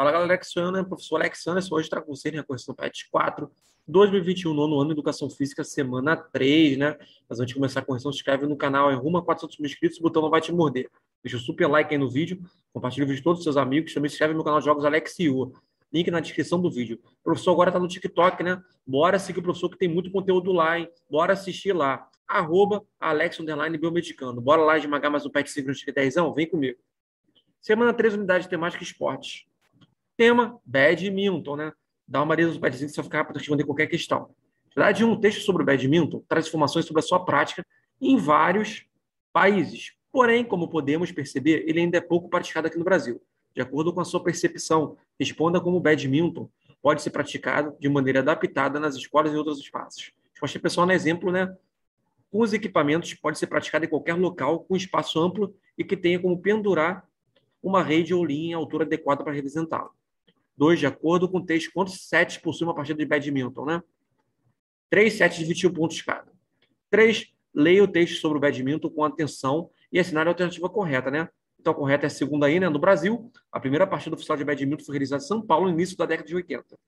Fala galera, Alexandre, professor Alexandre, hoje está com você na correção PET 4, 2021, nono ano Educação Física, semana 3, né? Mas antes de começar a correção, se inscreve no canal, é rumo a 400 mil inscritos, o botão não vai te morder. Deixa o super like aí no vídeo, compartilha o vídeo com todos os seus amigos, também se inscreve no canal Jogos Alexio, link na descrição do vídeo. O professor agora está no TikTok, né? Bora seguir o professor que tem muito conteúdo lá, hein? Bora assistir lá. Arroba Alex Underline Biomedicano. Bora lá esmagar mais um PET 5 no 10, vem comigo. Semana 3, unidade temática esportes. Tema, badminton, né? Dá uma lida nos badminton você vai ficar para responder qualquer questão. Verdade, um texto sobre o badminton traz informações sobre a sua prática em vários países. Porém, como podemos perceber, ele ainda é pouco praticado aqui no Brasil. De acordo com a sua percepção, responda como o badminton pode ser praticado de maneira adaptada nas escolas e outros espaços. Resposta pessoal no exemplo, né? Com os equipamentos, pode ser praticado em qualquer local com espaço amplo e que tenha como pendurar uma rede ou linha em altura adequada para representá-lo. Dois, de acordo com o texto, quantos sets possui uma partida de badminton, né? Três sets de 21 pontos cada. Três, leia o texto sobre o badminton com atenção e assinar a alternativa correta, né? Então, a correta é a segunda aí, né? No Brasil, a primeira partida oficial de badminton foi realizada em São Paulo no início da década de 80.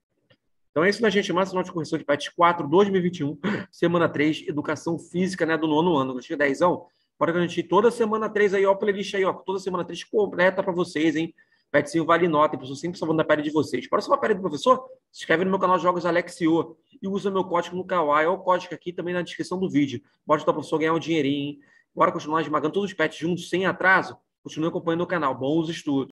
Então é isso, né, gente? Mais sinal de correção de PET 4, 2021, semana 3, Educação Física, né, do nono ano. Eu tinha 10 Bora garantir toda semana 3 aí, ó, playlist aí, ó, toda semana 3 completa para vocês, hein? Petzinho vale nota, professor sempre salvando a pele de vocês. Para salvar a pele do professor, se inscreve no meu canal Jogos Alexio e usa meu código no Kawaii, ou o código aqui também na descrição do vídeo. Pode o professor a ganhar um dinheirinho, hein? Bora continuar esmagando todos os pets juntos, sem atraso? Continue acompanhando o canal. Bons estudos!